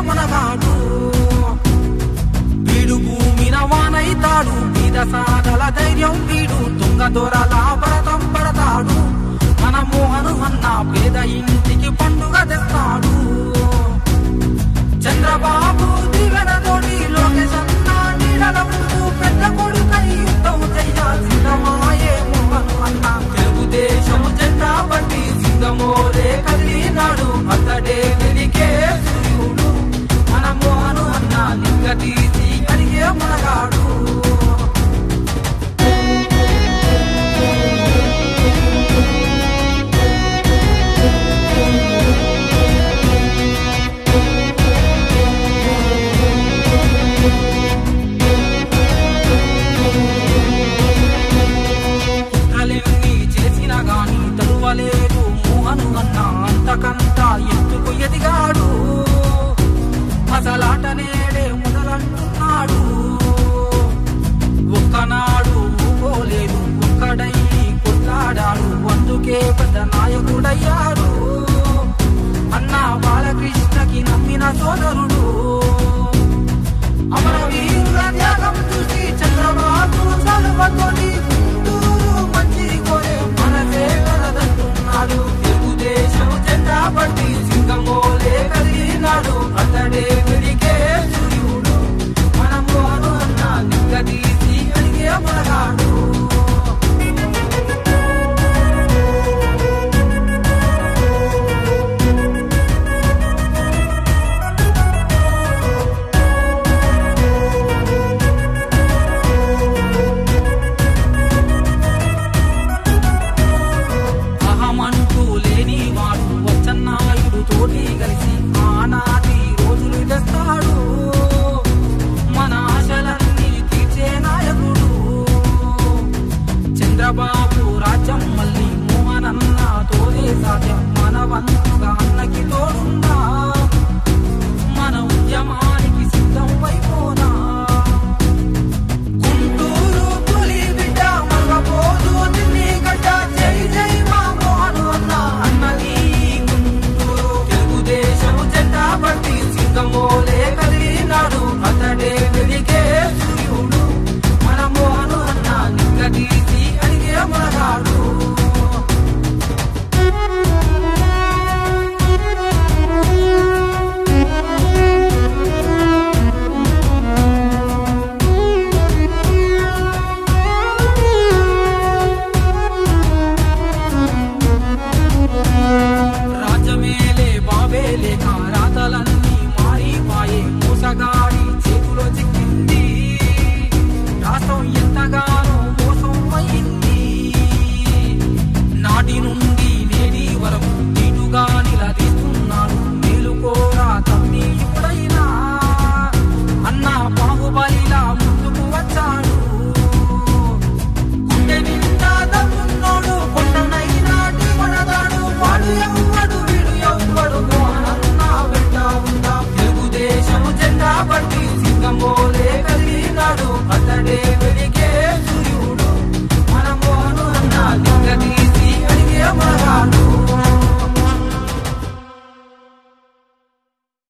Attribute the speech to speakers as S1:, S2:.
S1: మనవాడు వీడు. భూమిన వానైతాడు వీద సాగల ధైర్యం వీడు. తుంగ దొరలా గటి కడిగే మనగాడు లేదు మోహను అన్న అంతకంతా ఎత్తుకు ఎదిగాడు? అసలాట నేడు నాయకుడయ్యాడు. అన్న బాలకృష్ణకి నమ్మిన సోదరుడు. అమరవీరుల త్యాగం చూసి Chandrababu చదువుతోటి aquí todo un día.